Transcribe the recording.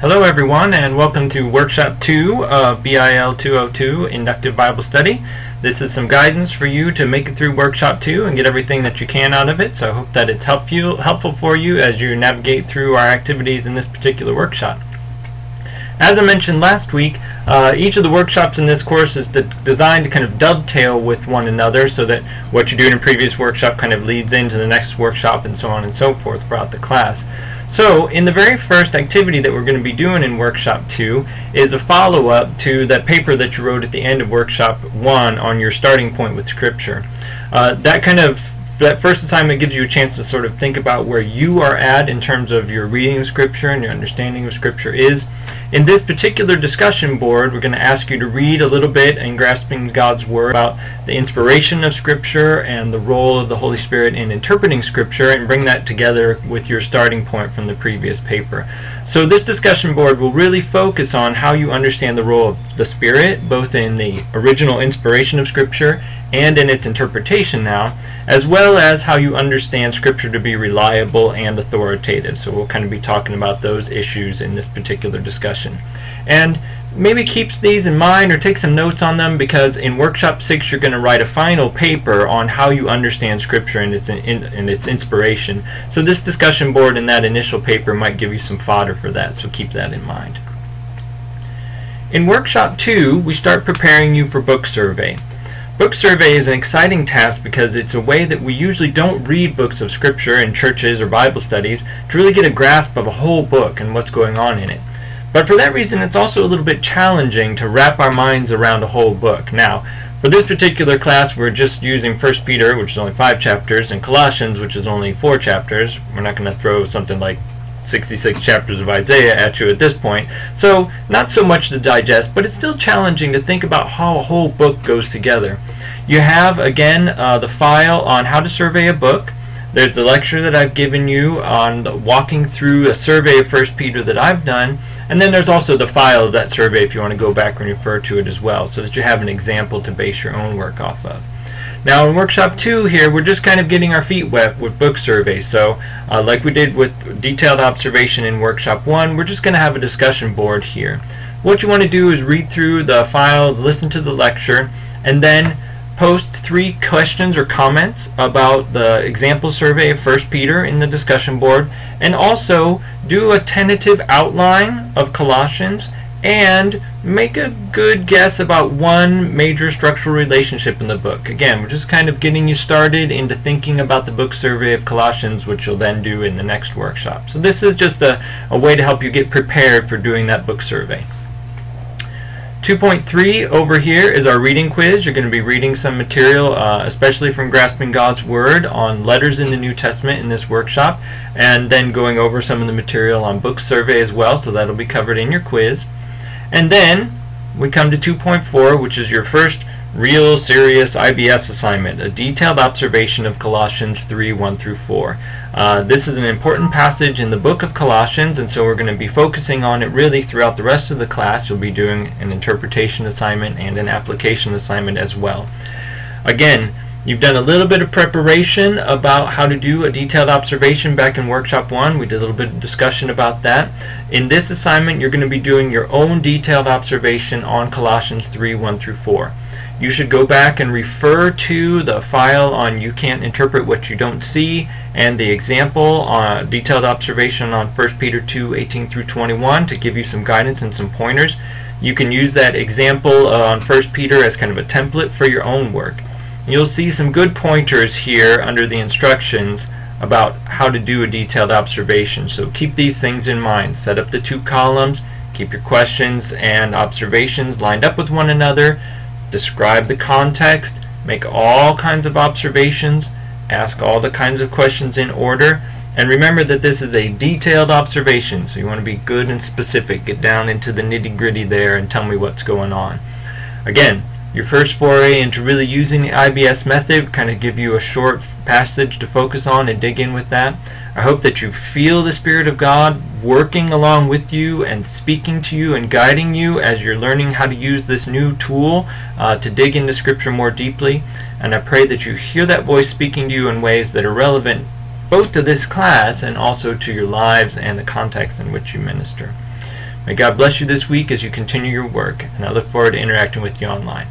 Hello everyone and welcome to Workshop 2 of BIL 202 Inductive Bible Study. This is some guidance for you to make it through Workshop 2 and get everything that you can out of it. So I hope that it's help you, helpful for you as you navigate through our activities in this particular workshop. As I mentioned last week, uh, each of the workshops in this course is de designed to kind of dovetail with one another so that what you do in a previous workshop kind of leads into the next workshop and so on and so forth throughout the class. So in the very first activity that we're going to be doing in Workshop 2 is a follow-up to that paper that you wrote at the end of Workshop 1 on your starting point with Scripture. Uh, that kind of that first assignment gives you a chance to sort of think about where you are at in terms of your reading of Scripture and your understanding of Scripture is. In this particular discussion board, we're going to ask you to read a little bit and Grasping God's Word about the inspiration of Scripture and the role of the Holy Spirit in interpreting Scripture and bring that together with your starting point from the previous paper. So this discussion board will really focus on how you understand the role of the Spirit, both in the original inspiration of Scripture and in its interpretation now, as well as how you understand Scripture to be reliable and authoritative. So we'll kind of be talking about those issues in this particular discussion. And maybe keep these in mind or take some notes on them because in Workshop 6 you're going to write a final paper on how you understand Scripture and its, in, and its inspiration. So this discussion board and that initial paper might give you some fodder for that, so keep that in mind. In Workshop 2, we start preparing you for book survey. Book survey is an exciting task because it's a way that we usually don't read books of scripture in churches or Bible studies to really get a grasp of a whole book and what's going on in it. But for that reason, it's also a little bit challenging to wrap our minds around a whole book. Now, for this particular class, we're just using 1 Peter, which is only five chapters, and Colossians, which is only four chapters. We're not going to throw something like 66 chapters of Isaiah at you at this point. So, not so much to digest, but it's still challenging to think about how a whole book goes together. You have, again, uh, the file on how to survey a book. There's the lecture that I've given you on walking through a survey of 1 Peter that I've done. And then there's also the file of that survey if you want to go back and refer to it as well, so that you have an example to base your own work off of. Now in workshop two here, we're just kind of getting our feet wet with book survey. So uh, like we did with detailed observation in workshop one, we're just going to have a discussion board here. What you want to do is read through the file, listen to the lecture, and then post three questions or comments about the example survey of 1 Peter in the discussion board, and also do a tentative outline of Colossians and make a good guess about one major structural relationship in the book. Again, we're just kind of getting you started into thinking about the book survey of Colossians, which you'll then do in the next workshop. So this is just a, a way to help you get prepared for doing that book survey. 2.3 over here is our reading quiz. You're going to be reading some material, uh, especially from Grasping God's Word, on letters in the New Testament in this workshop, and then going over some of the material on book survey as well, so that'll be covered in your quiz. And then we come to 2.4, which is your first real serious IBS assignment, a detailed observation of Colossians 3 1 through 4. Uh, this is an important passage in the book of Colossians, and so we're going to be focusing on it really throughout the rest of the class. You'll be doing an interpretation assignment and an application assignment as well. Again, You've done a little bit of preparation about how to do a detailed observation back in Workshop 1. We did a little bit of discussion about that. In this assignment, you're going to be doing your own detailed observation on Colossians 3, 1 through 4. You should go back and refer to the file on You Can't Interpret What You Don't See and the example on uh, detailed observation on 1 Peter 2, 18 through 21 to give you some guidance and some pointers. You can use that example uh, on 1 Peter as kind of a template for your own work. You'll see some good pointers here under the instructions about how to do a detailed observation. So keep these things in mind. Set up the two columns, keep your questions and observations lined up with one another, describe the context, make all kinds of observations, ask all the kinds of questions in order, and remember that this is a detailed observation, so you want to be good and specific. Get down into the nitty gritty there and tell me what's going on. Again, your first foray into really using the IBS method, kind of give you a short passage to focus on and dig in with that. I hope that you feel the Spirit of God working along with you and speaking to you and guiding you as you're learning how to use this new tool uh, to dig into Scripture more deeply. And I pray that you hear that voice speaking to you in ways that are relevant both to this class and also to your lives and the context in which you minister. May God bless you this week as you continue your work, and I look forward to interacting with you online.